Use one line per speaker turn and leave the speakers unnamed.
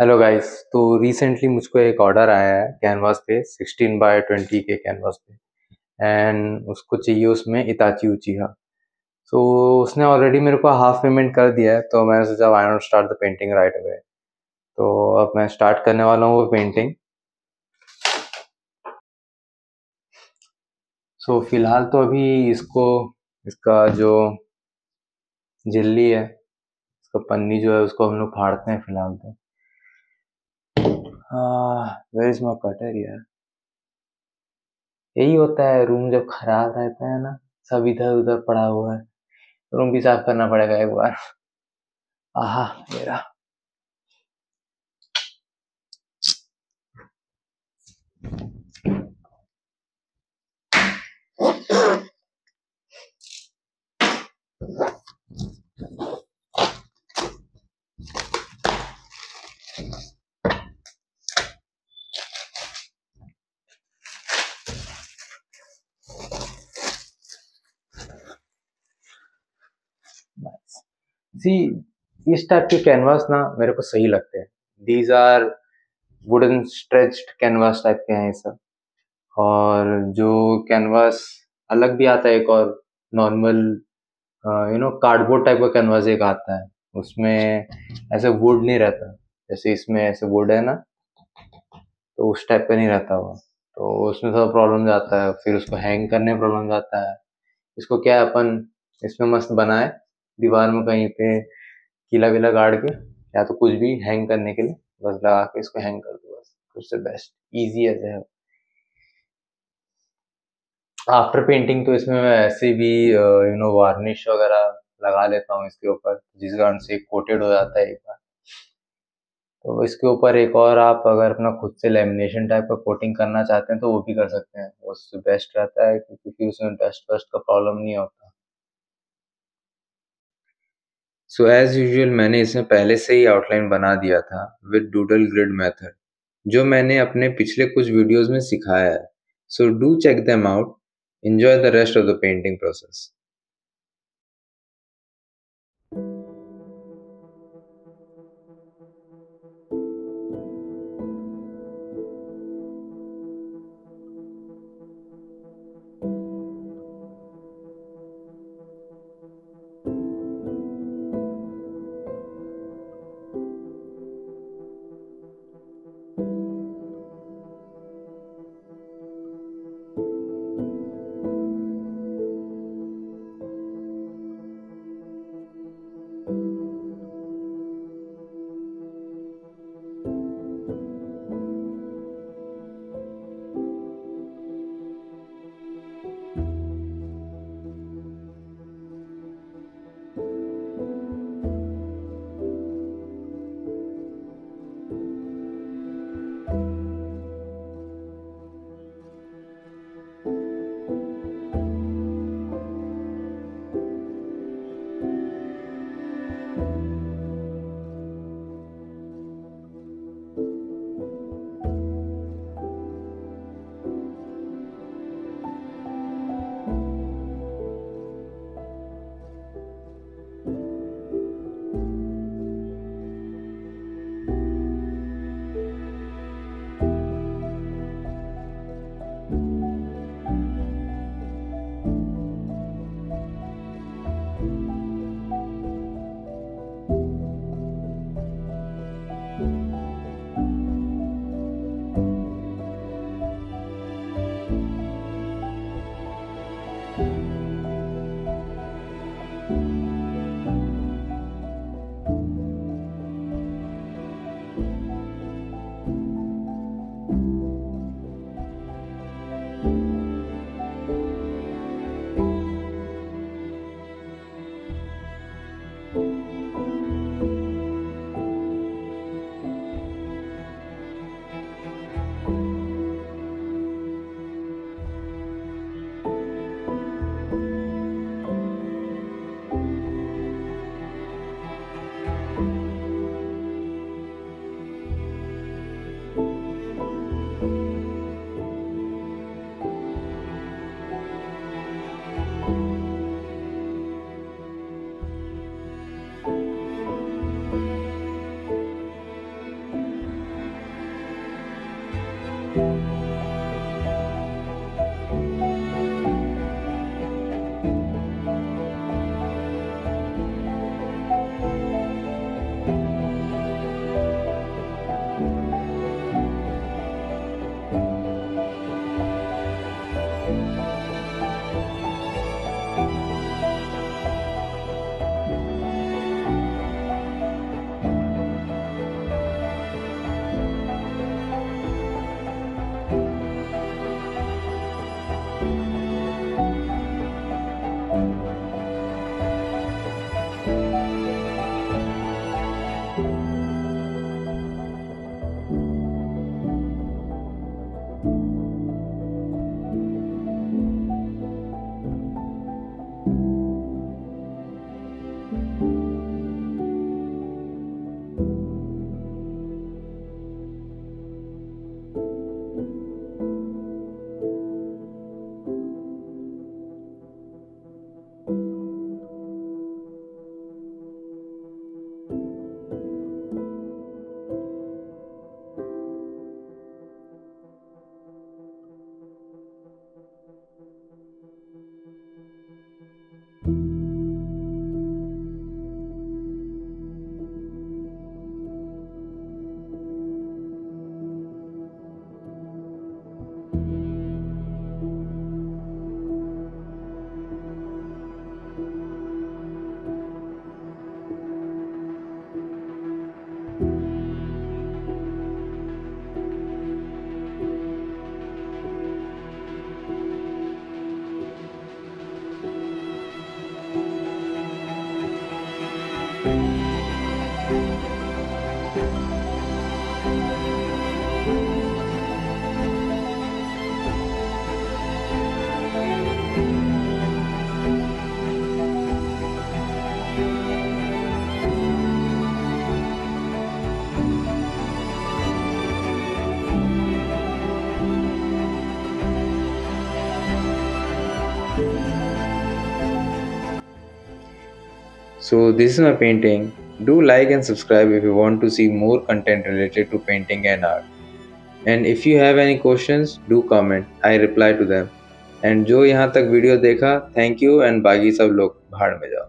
Hello guys तो recently मुझको एक ऑर्डर आया है कैनवास पे 16 बाय 20 के कैनवास पे। एंड उसको चाहिए उसमें इताची उचीहा सो so, उसने ऑलरेडी मेरे को हाफ़ पेमेंट कर दिया है तो मैंने सोचा I not start the painting right away तो अब मैं स्टार्ट करने वाला हूँ वो पेंटिंग सो so, फ़िलहाल तो अभी इसको इसका जो झिल्ली है इसका पन्नी जो है उसको हम लोग फाड़ते हैं फ़िलहाल तो। वेर इज़ माई कटर यार। यही होता है रूम जब खराब रहता है ना, सब इधर उधर पड़ा हुआ है रूम भी साफ़ करना पड़ेगा एक बार। आहा, मेरा। सी इस टाइप के कैनवास ना मेरे को सही लगते हैं। These are wooden stretched canvas type के हैं ये सब। और जो कैनवास अलग भी आता है, एक और normal you know cardboard type का कैनवास एक आता है। उसमें ऐसे वुड नहीं रहता। जैसे इसमें ऐसे वुड है ना तो उस टाइप का नहीं रहता हुआ तो उसमें थोड़ा प्रॉब्लम जाता है, फिर उसको हैंग करने प्रॉब्लम जाता है। इसको क्या अपन इसमें मस्त बनाए। दीवार में कहीं पे किला विला गाड़ के, या तो कुछ भी हैंग करने के लिए, बस लगा के इसको हैंग कर दो बस। उससे बेस्ट इजी ऐसे है आफ्टर पेंटिंग तो इसमें मैं ऐसे भी यू नो वार्निश वगैरह लगा लेता हूँ इसके ऊपर, जिस कारण से कोटेड हो जाता है एक बार। तो इसके ऊपर एक और आप अगर अपना खुद से लेमिनेशन टाइप का कोटिंग करना चाहते हैं तो वो भी कर सकते हैं। वो बेस्ट रहता है, क्योंकि उसमें डस्ट वस्ट का प्रॉब्लम नहीं होता। सो एज यूजुअल मैंने इसमें पहले से ही आउटलाइन बना दिया था विद डूडल ग्रिड मेथड जो मैंने अपने पिछले कुछ वीडियोस में सिखाया है। So do check them out enjoy the rest of the painting process So this is my painting. Do like and subscribe if you want to see more content related to painting and art. And if you have any questions, do comment. I reply to them. And जो यहाँ तक video देखा thank you and बाकी सब लोग भाड़ में जाओ